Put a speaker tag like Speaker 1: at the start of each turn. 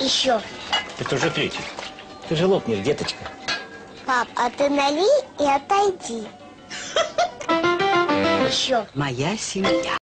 Speaker 1: Еще.
Speaker 2: Это уже третий. Ты же лопнешь, деточка.
Speaker 1: Пап, а ты налей и отойди. Еще.
Speaker 3: Моя семья.